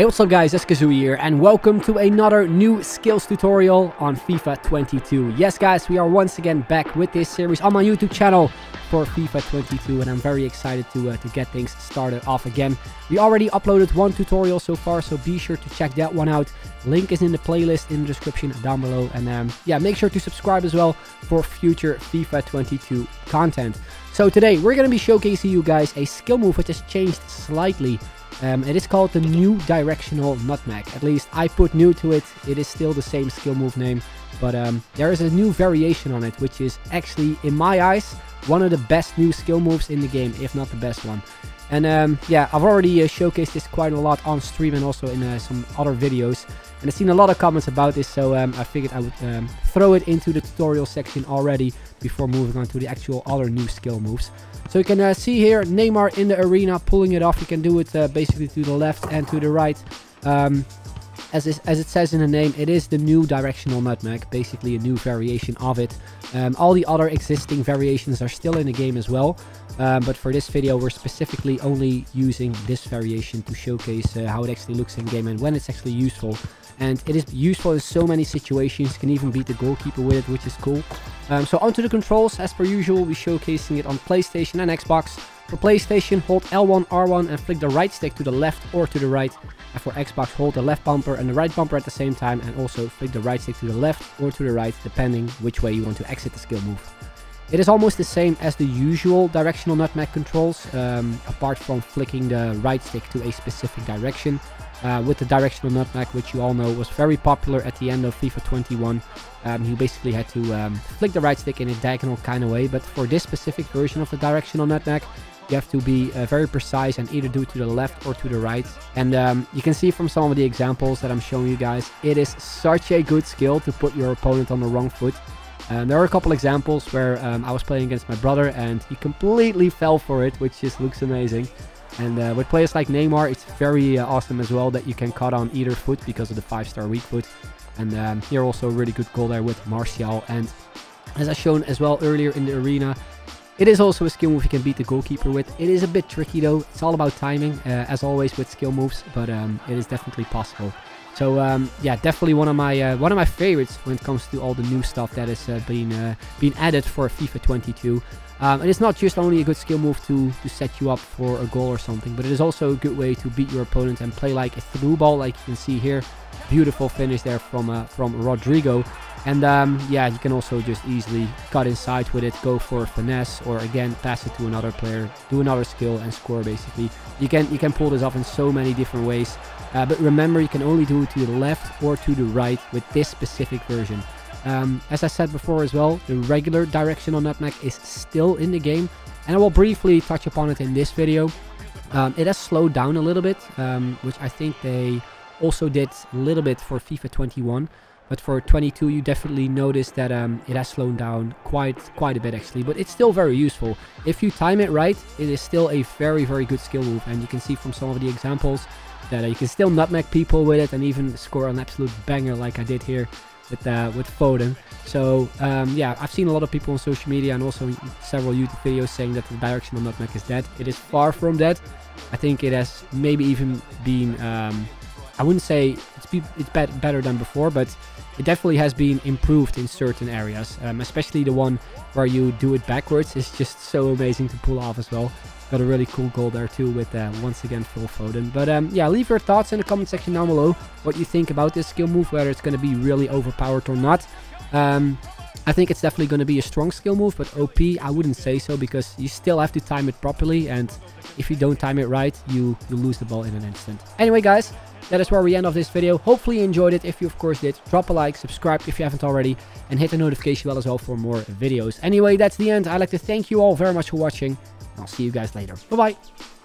Hey what's up guys, it's Kazoo here and welcome to another new skills tutorial on FIFA 22. Yes guys, we are once again back with this series on my YouTube channel for FIFA 22 and I'm very excited to, uh, to get things started off again. We already uploaded one tutorial so far, so be sure to check that one out. Link is in the playlist in the description down below and um, yeah, make sure to subscribe as well for future FIFA 22 content. So today we're going to be showcasing you guys a skill move which has changed slightly um, it is called the New Directional Nutmeg. At least I put new to it. It is still the same skill move name. But um, there is a new variation on it, which is actually, in my eyes, one of the best new skill moves in the game, if not the best one. And um, yeah, I've already uh, showcased this quite a lot on stream and also in uh, some other videos. And I've seen a lot of comments about this, so um, I figured I would um, throw it into the tutorial section already before moving on to the actual other new skill moves. So you can uh, see here Neymar in the arena pulling it off. You can do it uh, basically to the left and to the right. As, is, as it says in the name, it is the new directional nutmeg, basically a new variation of it. Um, all the other existing variations are still in the game as well, um, but for this video we're specifically only using this variation to showcase uh, how it actually looks in game and when it's actually useful and it is useful in so many situations. Can even beat the goalkeeper with it, which is cool. Um, so onto the controls, as per usual, we're showcasing it on PlayStation and Xbox. For PlayStation, hold L1, R1 and flick the right stick to the left or to the right. And for Xbox, hold the left bumper and the right bumper at the same time and also flick the right stick to the left or to the right, depending which way you want to exit the skill move. It is almost the same as the usual directional nutmeg controls, um, apart from flicking the right stick to a specific direction uh, with the directional nutmeg, which you all know was very popular at the end of FIFA 21. Um, you basically had to um, flick the right stick in a diagonal kind of way, but for this specific version of the directional nutmeg, you have to be uh, very precise and either do it to the left or to the right. And um, you can see from some of the examples that I'm showing you guys, it is such a good skill to put your opponent on the wrong foot. And there are a couple examples where um, I was playing against my brother and he completely fell for it, which just looks amazing. And uh, with players like Neymar, it's very uh, awesome as well that you can cut on either foot because of the 5-star weak foot. And um, here also a really good goal there with Martial. And as I shown as well earlier in the arena, it is also a skill move you can beat the goalkeeper with. It is a bit tricky though. It's all about timing, uh, as always with skill moves, but um, it is definitely possible. So um, yeah, definitely one of my uh, one of my favorites when it comes to all the new stuff that is uh, being uh, added for FIFA 22. Um, and it's not just only a good skill move to, to set you up for a goal or something, but it is also a good way to beat your opponent and play like a through ball, like you can see here. Beautiful finish there from uh, from Rodrygo. And um, yeah, you can also just easily cut inside with it, go for a finesse, or again pass it to another player, do another skill and score basically. You can you can pull this off in so many different ways. Uh, but remember, you can only do it to the left or to the right with this specific version. Um, as I said before as well, the regular directional nutmeg is still in the game, and I will briefly touch upon it in this video. Um, it has slowed down a little bit, um, which I think they also did a little bit for FIFA 21. But for 22, you definitely notice that um, it has slowed down quite quite a bit actually. But it's still very useful. If you time it right, it is still a very, very good skill move. And you can see from some of the examples that uh, you can still nutmeg people with it and even score an absolute banger like I did here with uh, with Foden. So um, yeah, I've seen a lot of people on social media and also several YouTube videos saying that the directional nutmeg is dead. It is far from dead. I think it has maybe even been. Um, I wouldn't say it's be, it's be better than before, but it definitely has been improved in certain areas. Um, especially the one where you do it backwards is just so amazing to pull off as well. Got a really cool goal there too with uh, once again Phil Foden. But um, yeah, leave your thoughts in the comment section down below. What you think about this skill move, whether it's going to be really overpowered or not. Um, I think it's definitely going to be a strong skill move, but OP, I wouldn't say so because you still have to time it properly. And if you don't time it right, you, you lose the ball in an instant. Anyway, guys, that is where we end off this video. Hopefully you enjoyed it. If you, of course, did, drop a like, subscribe if you haven't already, and hit the notification bell as well for more videos. Anyway, that's the end. I'd like to thank you all very much for watching. I'll see you guys later. Bye-bye.